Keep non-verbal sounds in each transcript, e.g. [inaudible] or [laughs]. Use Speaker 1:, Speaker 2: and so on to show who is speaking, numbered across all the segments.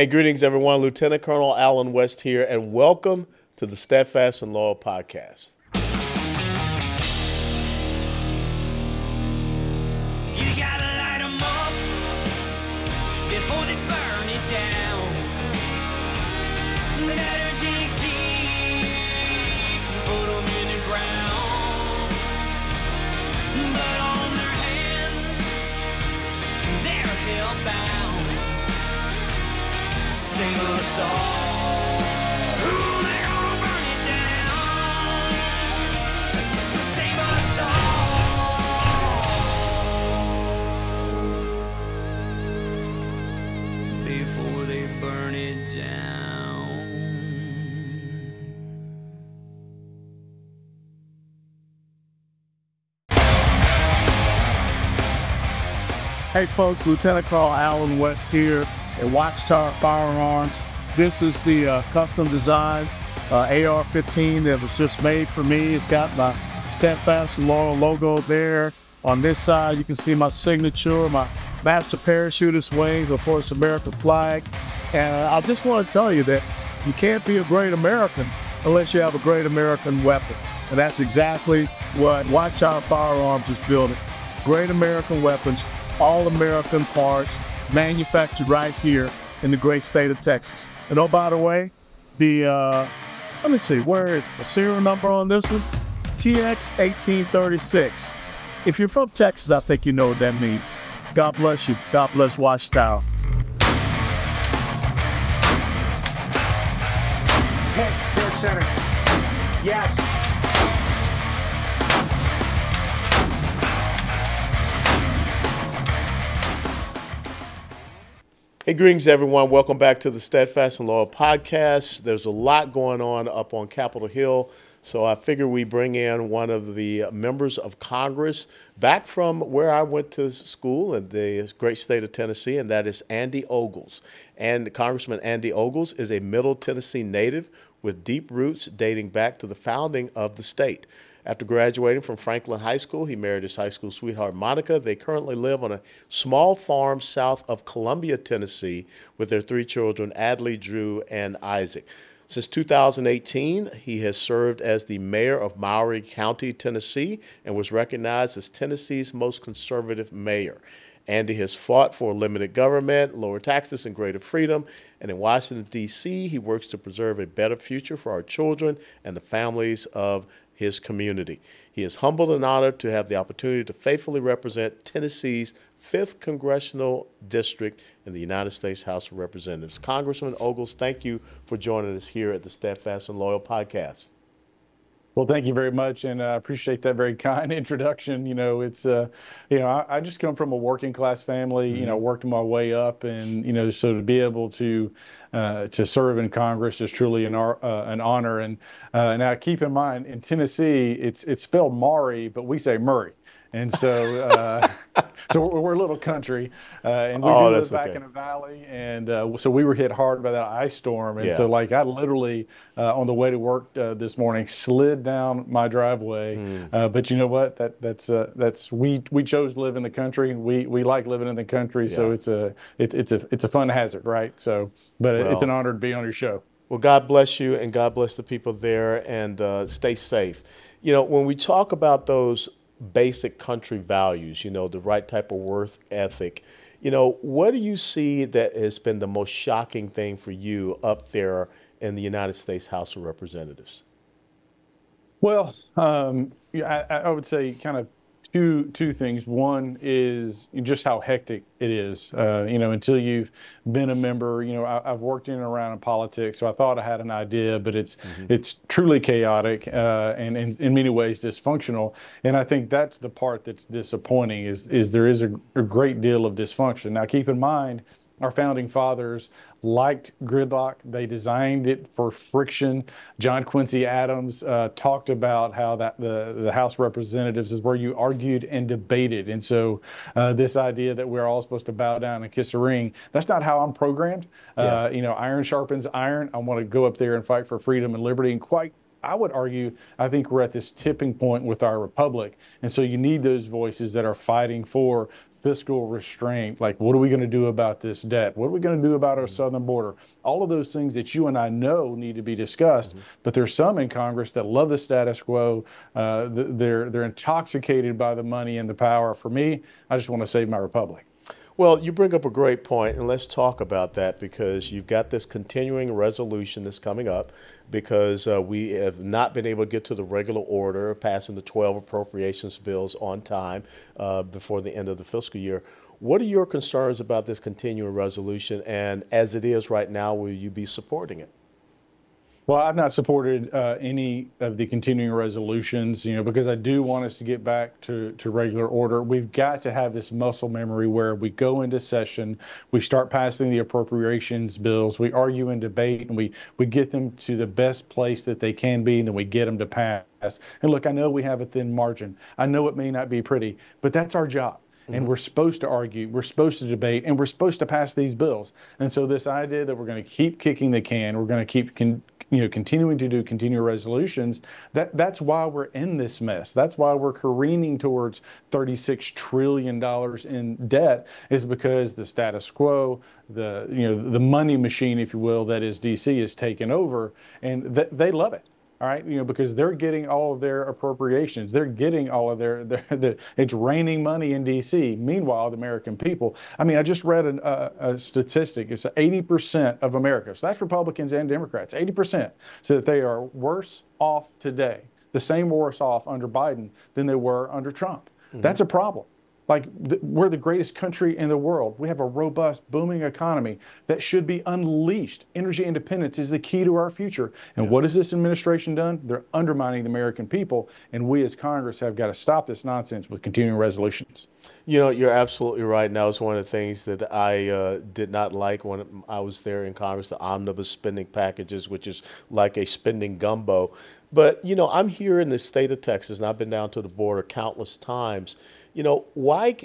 Speaker 1: Hey, greetings, everyone. Lieutenant Colonel Allen West here, and welcome to the Steadfast and Loyal podcast.
Speaker 2: Hey folks, Lieutenant Colonel Allen West here at Watchtower Firearms. This is the uh, custom design uh, AR-15 that was just made for me. It's got my Steadfast and Loyal logo there. On this side, you can see my signature, my master parachutist wings, of course, American flag. And I just want to tell you that you can't be a great American unless you have a great American weapon. And that's exactly what Watchtower Firearms is building. Great American weapons all American parts manufactured right here in the great state of Texas. And oh, by the way, the, uh, let me see, where is the serial number on this one? TX 1836. If you're from Texas, I think you know what that means. God bless you. God bless Watchtower.
Speaker 3: Hey, dead center. Yes.
Speaker 1: Hey, greetings, everyone. Welcome back to the Steadfast and Loyal podcast. There's a lot going on up on Capitol Hill, so I figure we bring in one of the members of Congress back from where I went to school in the great state of Tennessee, and that is Andy Ogles. And Congressman Andy Ogles is a Middle Tennessee native with deep roots dating back to the founding of the state. After graduating from Franklin High School, he married his high school sweetheart, Monica. They currently live on a small farm south of Columbia, Tennessee, with their three children, Adley, Drew, and Isaac. Since 2018, he has served as the mayor of Maury County, Tennessee, and was recognized as Tennessee's most conservative mayor. Andy has fought for limited government, lower taxes, and greater freedom. And in Washington, D.C., he works to preserve a better future for our children and the families of his community. He is humbled and honored to have the opportunity to faithfully represent Tennessee's 5th Congressional District in the United States House of Representatives. Congressman Ogles, thank you for joining us here at the Steadfast and Loyal podcast.
Speaker 2: Well, thank you very much, and I appreciate that very [laughs] kind introduction. You know, it's uh, you know, I, I, just come from a working class family. Mm-hmm. You know, mm-hmm. worked my way up, and you know, so to be able to uh, to serve in Congress is truly an uh, an honor. And uh, now, keep in mind, in Tennessee, it's it's spelled Maury, but we say Murray. And so, uh, [laughs] so we're a little country, uh, and we oh, do live back okay. in a valley, and uh, so we were hit hard by that ice storm. And yeah. so, like, I literally uh, on the way to work uh, this morning slid down my driveway. Mm. but you know what? That that's that's we we chose to live in the country. We we like living in the country, yeah. so it's a it, it's a it's a fun hazard, right? So, but well, it's an honor to be on your show.
Speaker 1: Well, God bless you, and God bless the people there, and stay safe. You know, when we talk about those basic country values, you know, the right type of worth ethic. You know, what do you see that has been the most shocking thing for you up there in the United States House of Representatives?
Speaker 2: Well, um, I, I, would say kind of two two things. One is just how hectic it is. Uh, you know, until you've been a member. You know, I, have worked in and around in politics, so I thought I had an idea, but it's mm-hmm. it's truly chaotic uh, and, and, in many ways dysfunctional. And I think that's the part that's disappointing. Is is there is a, a great deal of dysfunction. Now, keep in mind our founding fathers liked gridlock. They designed it for friction. John Quincy Adams uh, talked about how that the, the House of Representatives is where you argued and debated. And so uh, this idea that we're all supposed to bow down and kiss a ring, that's not how I'm programmed. Uh, yeah. Uh, you know, iron sharpens iron. I want to go up there and fight for freedom and liberty. And quite I would argue, I think we're at this tipping point with our republic. And so you need those voices that are fighting for fiscal restraint, like what are we going to do about this debt? What are we going to do about our southern border? All of those things that you and I know need to be discussed. Mm-hmm. But there's some in Congress that love the status quo. Uh, they're they're intoxicated by the money and the power. For me, I just want to save my republic.
Speaker 1: Well, you bring up a great point, and let's talk about that because you've got this continuing resolution that's coming up because uh, we have not been able to get to the regular order, of passing the 12 appropriations bills on time uh, before the end of the fiscal year. What are your concerns about this continuing resolution? And as it is right now, will you be supporting it?
Speaker 2: Well, I've not supported uh, any of the continuing resolutions, you know, because I do want us to get back to, to regular order. We've got to have this muscle memory where we go into session, we start passing the appropriations bills, we argue and debate, and we, we get them to the best place that they can be, and then we get them to pass. And look, I know we have a thin margin. I know it may not be pretty, but that's our job and mm-hmm. we're supposed to argue, we're supposed to debate, and we're supposed to pass these bills. And so this idea that we're going to keep kicking the can, we're going to keep con- you know, continuing to do continual resolutions, that, that's why we're in this mess. That's why we're careening towards $36 trillion in debt is because the status quo, the, you know, the money machine, if you will, that is DC is taken over and th- they love it all right, you know, because they're getting all of their appropriations, they're getting all of their, their, [laughs] their it's raining money in D.C. Meanwhile, the American people, I mean, I just read an, uh, a statistic. It's 80% of America, so that's Republicans and Democrats, 80% say that they are worse off today, the same worse off under Biden than they were under Trump. Mm-hmm. That's a problem. Like th- we're the greatest country in the world. We have a robust, booming economy that should be unleashed. Energy independence is the key to our future. And yeah. what has this administration done? They're undermining the American people. And we as Congress have got to stop this nonsense with continuing resolutions.
Speaker 1: You know, you're absolutely right. And that was one of the things that I uh, did not like when I was there in Congress the omnibus spending packages, which is like a spending gumbo. But, you know, I'm here in the state of Texas, and I've been down to the border countless times you know, why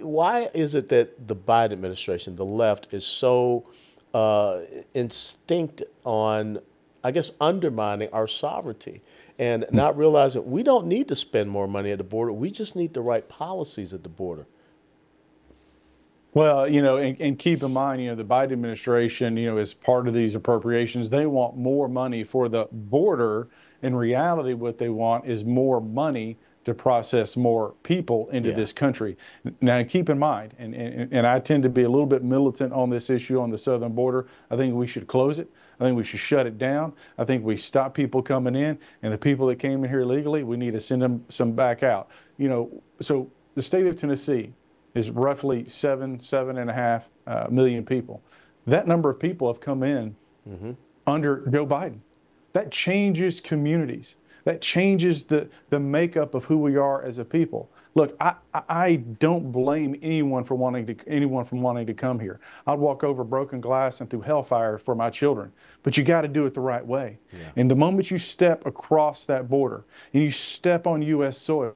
Speaker 1: why is it that the Biden administration, the left, is so uh, instinct on, I guess, undermining our sovereignty and hmm. not realizing we don't need to spend more money at the border. We just need the right policies at the border.
Speaker 2: Well, you know, and, and, keep in mind, you know, the Biden administration, you know, as part of these appropriations, they want more money for the border. In reality, what they want is more money to process more people into yeah. this country. Now, keep in mind, and, and, and I tend to be a little bit militant on this issue on the southern border. I think we should close it. I think we should shut it down. I think we stop people coming in, and the people that came in here illegally, we need to send them some back out. You know, so the state of Tennessee is roughly seven, seven and a half uh, million people. That number of people have come in mm-hmm. under Joe Biden. That changes communities that changes the, the makeup of who we are as a people. Look, I, I don't blame anyone for wanting to anyone from wanting to come here. I'd walk over broken glass and through hellfire for my children, but you got to do it the right way. Yeah. And the moment you step across that border and you step on U.S. soil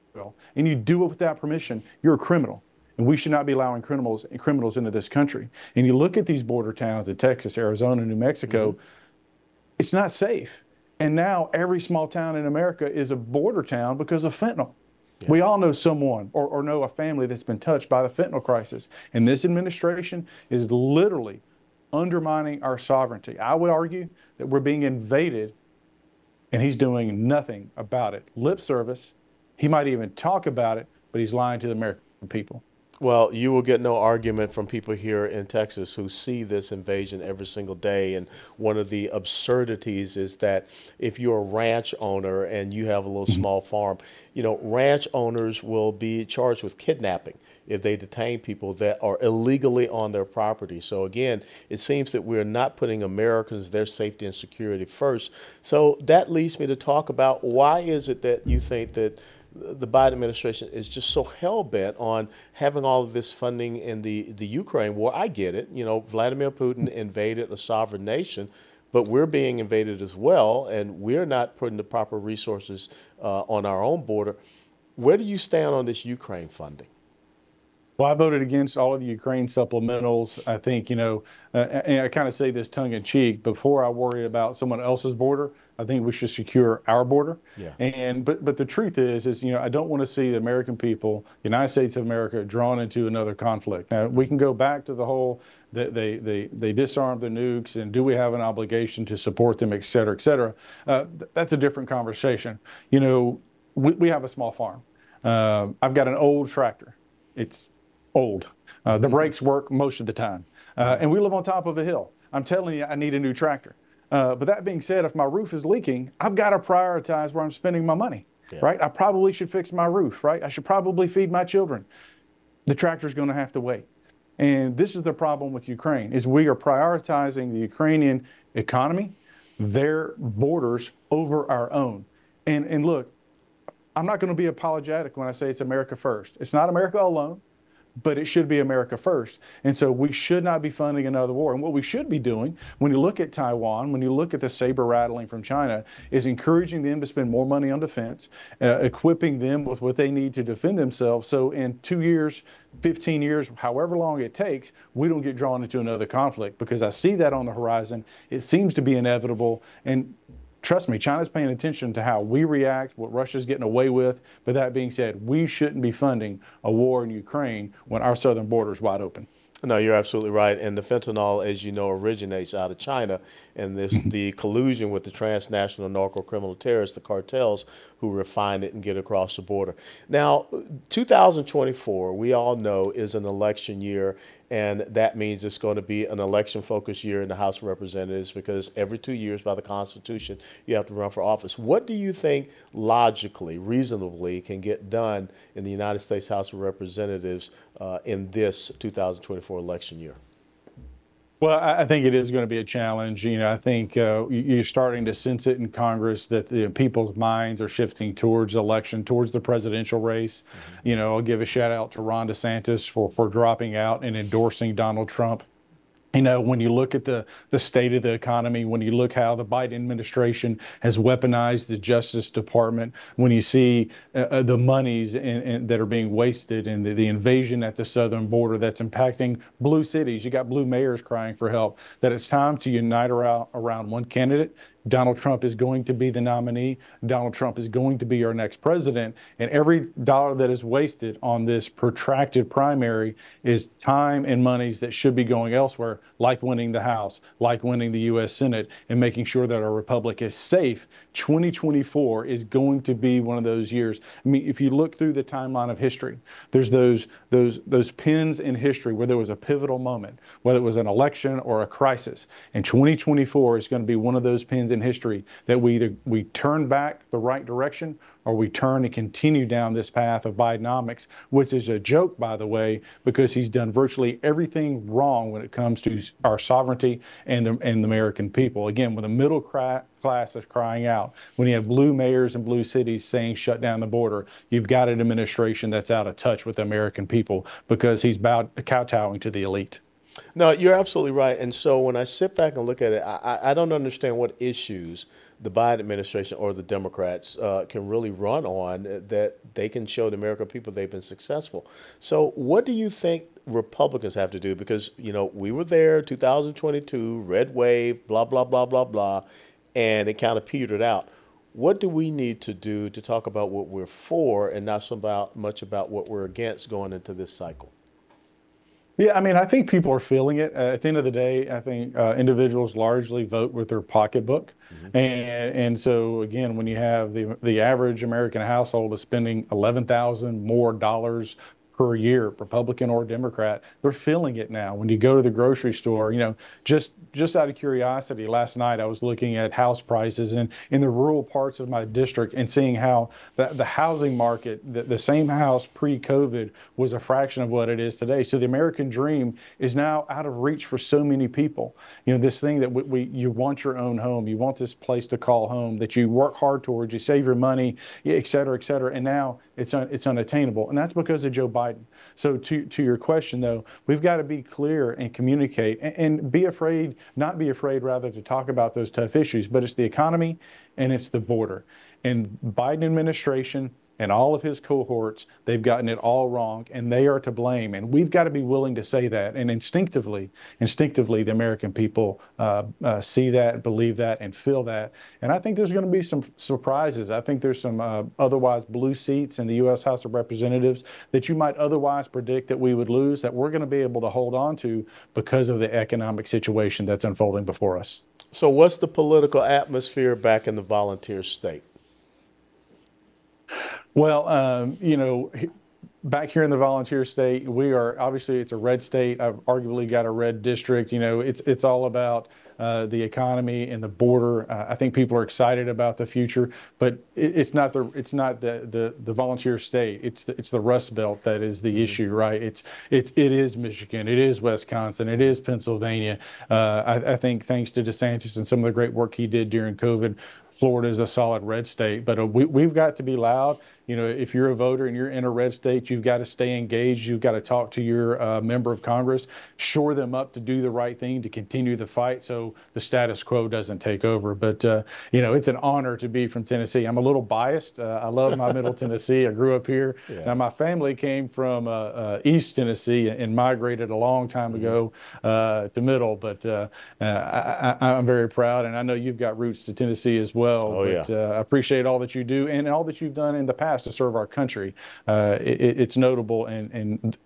Speaker 2: and you do it without permission, you're a criminal. And we should not be allowing criminals criminals into this country. And you look at these border towns in Texas, Arizona, New Mexico, mm-hmm. it's not safe. And now every small town in America is a border town because of fentanyl. Yeah. We all know someone or, or know a family that's been touched by the fentanyl crisis. And this administration is literally undermining our sovereignty. I would argue that we're being invaded and he's doing nothing about it. Lip service, he might even talk about it, but he's lying to the American people.
Speaker 1: Well, you will get no argument from people here in Texas who see this invasion every single day. And one of the absurdities is that if you're a ranch owner and you have a little mm-hmm. small farm, you know, ranch owners will be charged with kidnapping if they detain people that are illegally on their property. So again, it seems that we're not putting Americans, their safety and security first. So that leads me to talk about why is it that you think that the Biden administration is just so hell bent on having all of this funding in the, the Ukraine war. I get it. You know, Vladimir Putin [laughs] invaded a sovereign nation, but we're being invaded as well, and we're not putting the proper resources uh, on our own border. Where do you stand on this Ukraine funding?
Speaker 2: Well, I voted against all of the Ukraine supplementals. I think, you know, uh, and I kind of say this tongue in cheek, before I worry about someone else's border, I think we should secure our border.
Speaker 1: Yeah.
Speaker 2: And but but the truth is is you know I don't want to see the American people, the United States of America, drawn into another conflict. Now we can go back to the whole that they they they disarmed the nukes and do we have an obligation to support them, et cetera, et cetera. Uh, th- that's a different conversation. You know, we, we have a small farm. Uh, I've got an old tractor. It's old. Uh, the brakes work most of the time, uh, and we live on top of a hill. I'm telling you, I need a new tractor. Uh, but that being said, if my roof is leaking, I've got to prioritize where I'm spending my money, right? I probably should fix my roof, right? I should probably feed my children. The tractor's going to have to wait. And this is the problem with Ukraine is we are prioritizing the Ukrainian economy, their borders over our own. And and look, I'm not going to be apologetic when I say it's America first. It's not America alone but it should be America first. And so we should not be funding another war. And what we should be doing when you look at Taiwan, when you look at the saber rattling from China, is encouraging them to spend more money on defense, uh, equipping them with what they need to defend themselves. So in two years, 15 years, however long it takes, we don't get drawn into another conflict because I see that on the horizon. It seems to be inevitable. And trust me, China's paying attention to how we react, what Russia's getting away with. But that being said, we shouldn't be funding a war in Ukraine when our southern border is wide open.
Speaker 1: No, you're absolutely right. And the fentanyl, as you know, originates out of China, and this [laughs] the collusion with the transnational narco criminal terrorists, the cartels, who refine it and get across the border. Now, 2024, we all know, is an election year, and that means it's going to be an election-focused year in the House of Representatives because every two years, by the Constitution, you have to run for office. What do you think logically, reasonably, can get done in the United States House of Representatives uh, in this 2024 election year?
Speaker 2: Well, I think it is going to be a challenge. You know, I think uh, you're starting to sense it in Congress that the people's minds are shifting towards election, towards the presidential race. Mm-hmm. You know, I'll give a shout out to Ron DeSantis for, for dropping out and endorsing Donald Trump you know, when you look at the, the state of the economy, when you look how the Biden administration has weaponized the Justice Department, when you see uh, uh the monies in, in, that are being wasted and the, the, invasion at the southern border that's impacting blue cities, you got blue mayors crying for help, that it's time to unite around, around one candidate Donald Trump is going to be the nominee. Donald Trump is going to be our next president. And every dollar that is wasted on this protracted primary is time and monies that should be going elsewhere, like winning the House, like winning the U.S. Senate, and making sure that our republic is safe. 2024 is going to be one of those years. I mean, if you look through the timeline of history, there's those those those pins in history where there was a pivotal moment, whether it was an election or a crisis. And 2024 is going to be one of those pins in history that we either we turn back the right direction or we turn and continue down this path of Bidenomics, which is a joke, by the way, because he's done virtually everything wrong when it comes to our sovereignty and the, and the American people. Again, when the middle class is crying out, when you have blue mayors and blue cities saying shut down the border, you've got an administration that's out of touch with the American people because he's about kowtowing to the elite.
Speaker 1: No, you're absolutely right. And so when I sit back and look at it, I, I don't understand what issues the Biden administration or the Democrats uh, can really run on that they can show the American people they've been successful. So what do you think Republicans have to do? Because, you know, we were there 2022, red wave, blah, blah, blah, blah, blah, and it kind of petered out. What do we need to do to talk about what we're for and not so about, much about what we're against going into this cycle?
Speaker 2: Yeah, I mean, I think people are feeling it. Uh, at the end of the day, I think uh, individuals largely vote with their pocketbook, mm-hmm. and and so again, when you have the the average American household is spending eleven thousand more dollars per year, Republican or Democrat. They're feeling it now. When you go to the grocery store, you know, just just out of curiosity, last night I was looking at house prices in, in the rural parts of my district and seeing how the, the housing market, the, the same house pre-COVID was a fraction of what it is today. So the American dream is now out of reach for so many people. You know, this thing that we, we you want your own home, you want this place to call home, that you work hard towards, you save your money, et cetera, et cetera. And now it's, un, it's unattainable. And that's because of Joe Biden. So to, to your question, though, we've got to be clear and communicate and, and be afraid, not be afraid, rather, to talk about those tough issues. But it's the economy and it's the border. And Biden administration and all of his cohorts, they've gotten it all wrong and they are to blame. And we've got to be willing to say that. And instinctively, instinctively, the American people uh, uh, see that, believe that, and feel that. And I think there's going to be some surprises. I think there's some uh, otherwise blue seats in the U.S. House of Representatives that you might otherwise predict that we would lose that we're going to be able to hold on to because of the economic situation that's unfolding before us.
Speaker 1: So, what's the political atmosphere back in the volunteer state?
Speaker 2: Well, um, you know, back here in the volunteer state, we are obviously it's a red state. I've arguably got a red district. You know, it's it's all about uh, the economy and the border. Uh, I think people are excited about the future, but it, it's not the it's not the, the the volunteer state. It's the, it's the Rust Belt that is the mm-hmm. issue, right? It's it it is Michigan, it is Wisconsin, it is Pennsylvania. Uh, I, I think thanks to DeSantis and some of the great work he did during COVID, Florida is a solid red state, but uh, we, we've got to be loud. You know, if you're a voter and you're in a red state, you've got to stay engaged. You've got to talk to your uh, member of Congress, shore them up to do the right thing, to continue the fight so the status quo doesn't take over. But, uh, you know, it's an honor to be from Tennessee. I'm a little biased. Uh, I love my Middle [laughs] Tennessee. I grew up here. Yeah. Now, my family came from uh, uh, East Tennessee and migrated a long time mm-hmm. ago to Middle, but I, am very proud. And I know you've got roots to Tennessee as well well. Oh, but, yeah. uh, I appreciate all that you do and all that you've done in the past to serve our country. Uh, it, it's notable, and, and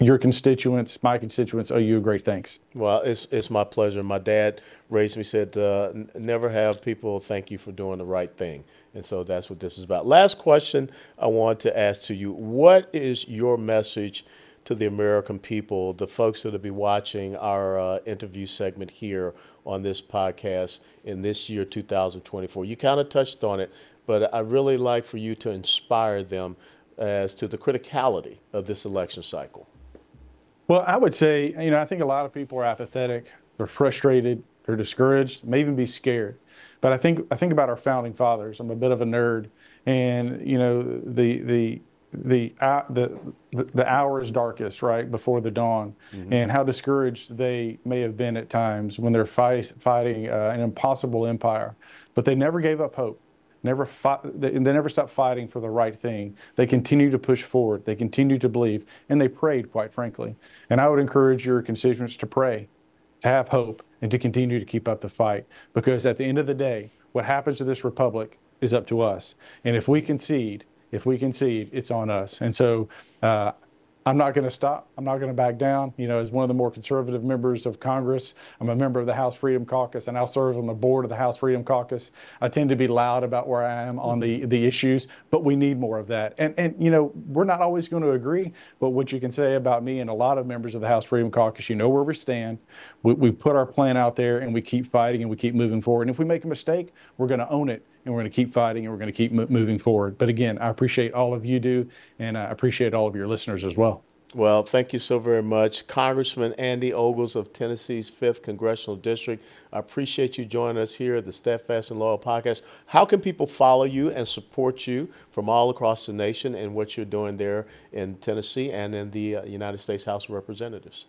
Speaker 2: your constituents, my constituents, owe you a great thanks.
Speaker 1: Well, it's it's my pleasure. My dad raised me said uh, never have people thank you for doing the right thing, and so that's what this is about. Last question I want to ask to you: What is your message? To the American people, the folks that will be watching our uh, interview segment here on this podcast in this year, 2024. You kind of touched on it, but I really like for you to inspire them as to the criticality of this election cycle.
Speaker 2: Well, I would say, you know, I think a lot of people are apathetic, they're frustrated, they're discouraged, may even be scared. But I think I think about our founding fathers. I'm a bit of a nerd, and you know the the the uh, the the hour is darkest, right before the dawn, mm-hmm. and how discouraged they may have been at times when they're fight, fighting uh, an impossible empire, but they never gave up hope. Never fought, they, they never stopped fighting for the right thing. They continue to push forward. They continue to believe, and they prayed, quite frankly. And I would encourage your constituents to pray, to have hope, and to continue to keep up the fight. Because at the end of the day, what happens to this republic is up to us. And if we concede, if we concede, it's on us. And so uh, I'm not going to stop. I'm not going to back down. You know, as one of the more conservative members of Congress, I'm a member of the House Freedom Caucus, and I'll serve on the board of the House Freedom Caucus. I tend to be loud about where I am on the, the issues, but we need more of that. And, and, you know, we're not always going to agree, but what you can say about me and a lot of members of the House Freedom Caucus, you know where we stand. We, we put our plan out there, and we keep fighting, and we keep moving forward. And if we make a mistake, we're going to own it and we're going to keep fighting and we're going to keep moving forward. But again, I appreciate all of you do, and I appreciate all of your listeners as well.
Speaker 1: Well, thank you so very much. Congressman Andy Ogles of Tennessee's 5th Congressional District. I appreciate you joining us here at the Steadfast and Loyal podcast. How can people follow you and support you from all across the nation and what you're doing there in Tennessee and in the uh, United States House of Representatives?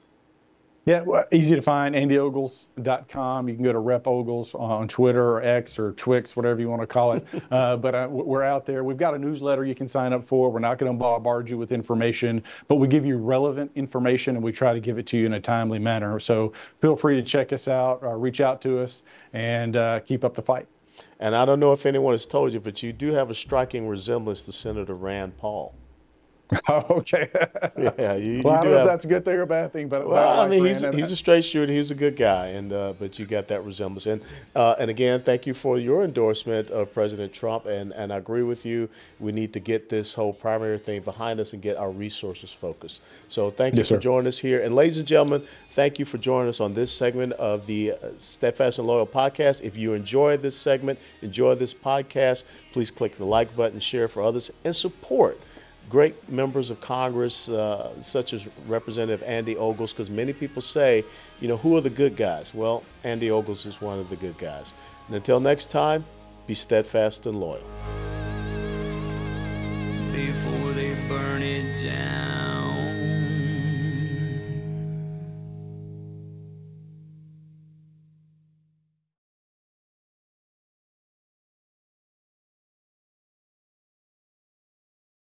Speaker 2: Yeah, well, easy to find, andyogles.com. You can go to Rep Ogles on Twitter or X or Twix, whatever you want to call it. [laughs] uh, but uh, we're out there. We've got a newsletter you can sign up for. We're not going to bombard you with information, but we give you relevant information and we try to give it to you in a timely manner. So feel free to check us out, or reach out to us, and uh, keep up the fight.
Speaker 1: And I don't know if anyone has told you, but you do have a striking resemblance to Senator Rand Paul. [laughs]
Speaker 2: okay. [laughs]
Speaker 1: yeah, you,
Speaker 2: well,
Speaker 1: you
Speaker 2: I don't know have, if that's a good thing or a bad thing, but
Speaker 1: well, I, mean, he's he's a straight shooter. He's a good guy, and uh, but you got that resemblance. And uh, and again, thank you for your endorsement of President Trump. And and I agree with you. We need to get this whole primary thing behind us and get our resources focused. So thank you yes, for sir. joining us here. And ladies and gentlemen, thank you for joining us on this segment of the uh, Steadfast and Loyal podcast. If you enjoy this segment, enjoy this podcast, please click the like button, share for others, and support great members of Congress, uh, such as Representative Andy Ogles, because many people say, you know, who are the good guys? Well, Andy Ogles is one of the good guys. And until next time, be steadfast and loyal. Before they burn it down.